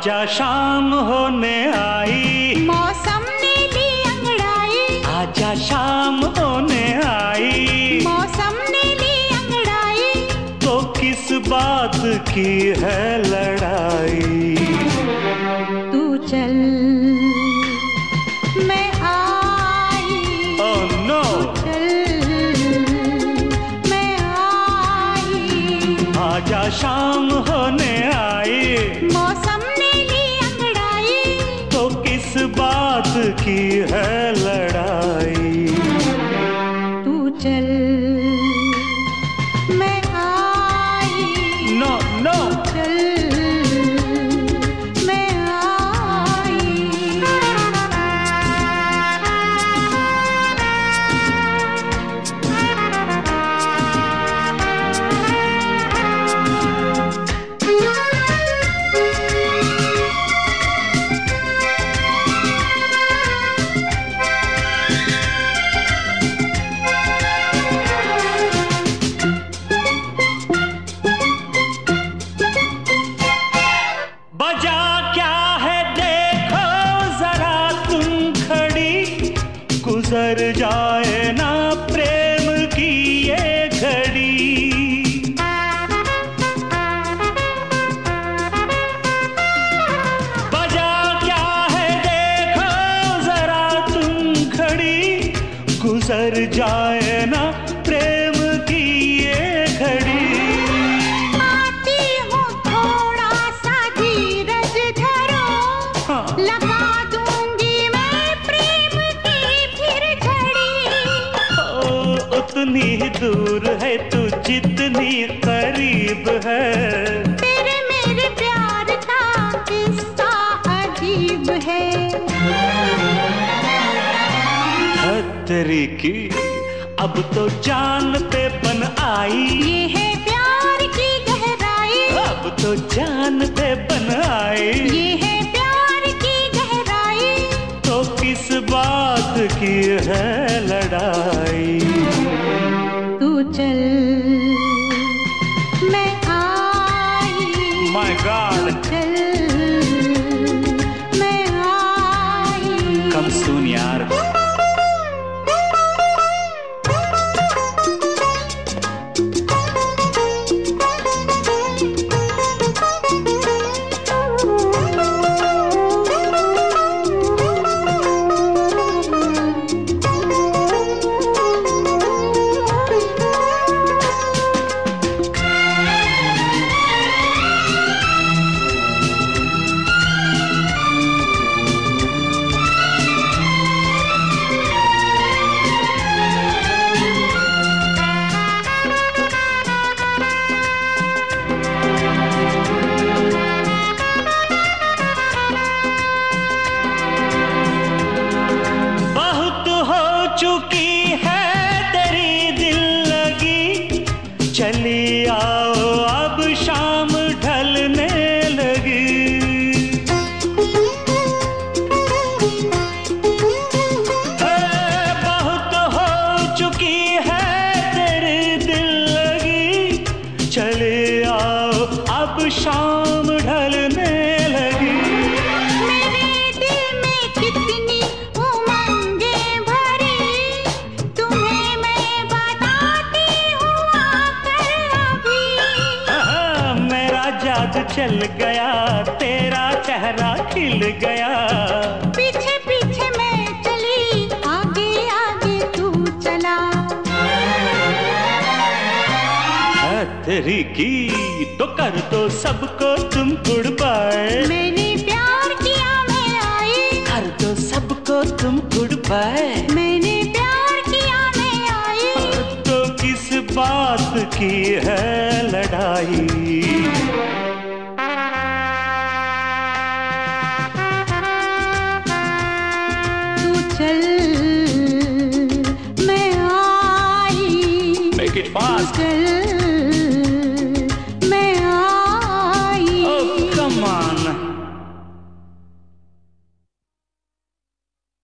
आजा शाम होने आई। मौसम ने ली अंगड़ाई। आजा शाम होने आई। मौसम ने ली अंगड़ाई। तो किस बात की है लड़ाई? तू चल मैं आई। चल मैं आई। आजा शाम होने आई। किस बात की है गुजर जाए ना प्रेम की ये घड़ी। आती हूँ थोड़ा सा धीरज धरो। हाँ। लगा दूँगी मैं प्रेम की फिर घड़ी। ओ, उतनी ही दूर है तू जितनी करीब है। तेरे मेरे प्यार का किस्सा अजीब है। खतरी की। अब तो जान पे बन आई। ये है प्यार की गहराई। अब तो जान पे बन आई। ये है प्यार की गहराई। तो किस बात की है लड़ाई? चुकी जादू चल गया तेरा चेहरा खिल गया। पीछे पीछे मैं चली आगे आगे तू चला। तेरी की तो कर दो सबको तुम गुड बाय मैंने प्यार किया मैं आई। कर दो सबको तुम गुड बाय मैंने प्यार किया मैं आई। तो किस बात की है लड़ाई? Mask.